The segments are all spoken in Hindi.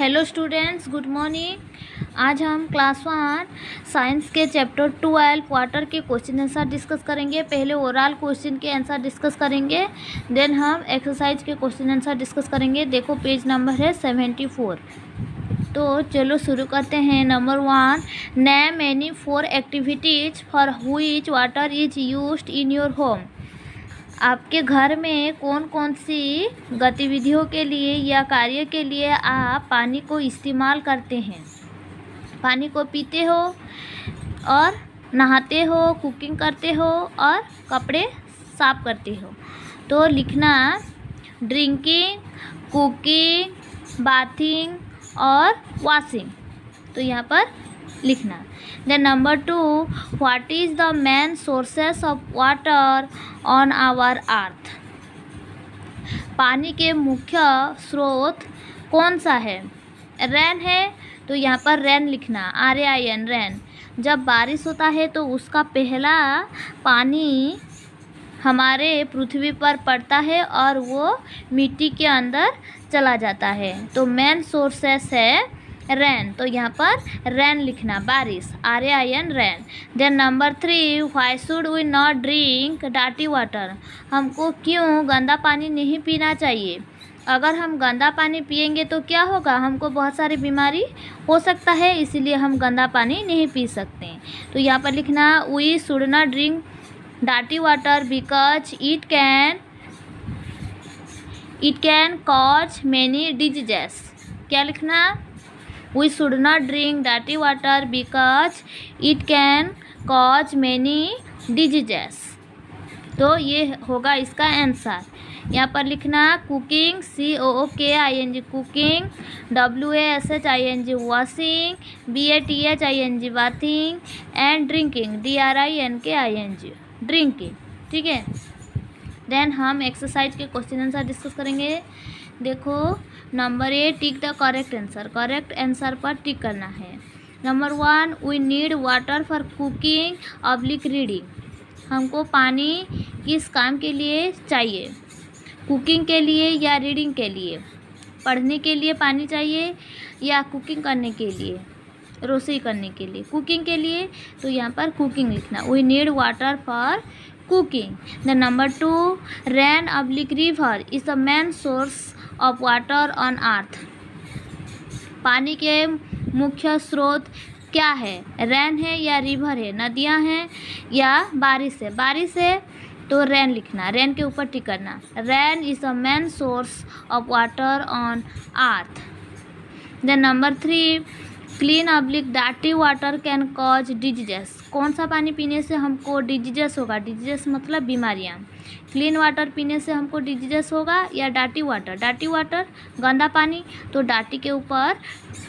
हेलो स्टूडेंट्स गुड मॉर्निंग आज हम क्लास वन साइंस के चैप्टर ट्वेल्व वाटर के क्वेश्चन आंसर डिस्कस करेंगे। पहले ओरल क्वेश्चन के आंसर डिस्कस करेंगे। देन हम एक्सरसाइज के क्वेश्चन आंसर डिस्कस करेंगे। देखो पेज नंबर है सेवेंटी फोर तो चलो शुरू करते हैं। Number one name any four activities for which water is use in your home आपके घर में कौन कौन सी गतिविधियों के लिए या कार्य के लिए आप पानी को इस्तेमाल करते हैं? पानी को पीते हो और नहाते हो कुकिंग करते हो और कपड़े साफ़ करते हो। तो लिखना ड्रिंकिंग कुकिंग बाथिंग और वॉशिंग तो यहाँ पर लिखना। Then number two what is the main sources of water on our earth पानी के मुख्य स्रोत कौन सा है? रैन है तो यहाँ पर रैन लिखना। R A I N rain. जब बारिश होता है तो उसका पहला पानी हमारे पृथ्वी पर पड़ता है और वो मिट्टी के अंदर चला जाता है। तो मेन सोर्सेस है रैन। तो यहाँ पर रैन लिखना, बारिश, R A I N rain. Then number three why should we not drink डाटी वाटर हमको क्यों गंदा पानी नहीं पीना चाहिए? अगर हम गंदा पानी पियेंगे तो क्या होगा? हमको बहुत सारी बीमारी हो सकता है, इसीलिए हम गंदा पानी नहीं पी सकते। तो यहाँ पर लिखना वी शुड नॉट ड्रिंक डाटी water because it can it can cause many diseases क्या लिखना? We should not drink dirty water because it can cause many diseases. तो ये होगा इसका आंसर यहाँ पर लिखना cooking C O O K I N G cooking W A S H I N G washing B A T H I N G bathing and drinking D R I N K I N ji drinking ठीक है? देन हम एक्सरसाइज के क्वेश्चन आंसर डिस्कस करेंगे। देखो number A tick the correct answer correct answer पर टिक करना है। Number one we need water for cooking oblique reading हमको पानी किस काम के लिए चाहिए? कुकिंग के लिए या रीडिंग के लिए? पढ़ने के लिए पानी चाहिए या कुकिंग करने के लिए? रोसोई करने के लिए। कुकिंग के लिए तो यहाँ पर कुकिंग लिखना। We need water for cooking the number two rain oblique river is the main source of water on earth पानी के मुख्य स्रोत क्या है? रैन है या रिवर है? नदियाँ हैं या बारिश है? बारिश है तो रैन लिखना, रैन के ऊपर टिक करना। Rain is a main source of water on earth then number three clean oblique डाटी वाटर कैन कॉज डिजीजेस कौन सा पानी पीने से हमको डिजीजस होगा? डिजीजस मतलब बीमारियाँ। क्लीन वाटर पीने से हमको डिजीजस होगा या डाटी वाटर डाटी वाटर गंदा पानी तो डाटी के ऊपर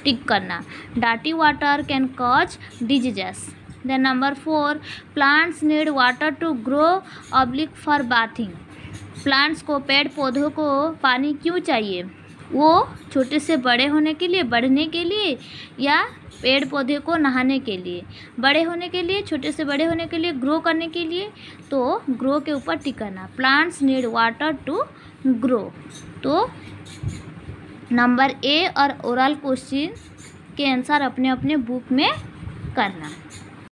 टिक करना। डाटी water can cause diseases then number four plants need water to grow oblique for bathing plants को पेड़ पौधों को पानी क्यों चाहिए? वो छोटे से बड़े होने के लिए, बढ़ने के लिए या पेड़ पौधे को नहाने के लिए। बड़े होने के लिए, छोटे से बड़े होने के लिए ग्रो करने के लिए तो ग्रो के ऊपर टिकाना plants need water to grow तो नंबर ए और ओरल क्वेश्चन के आंसर अपने अपने बुक में करना।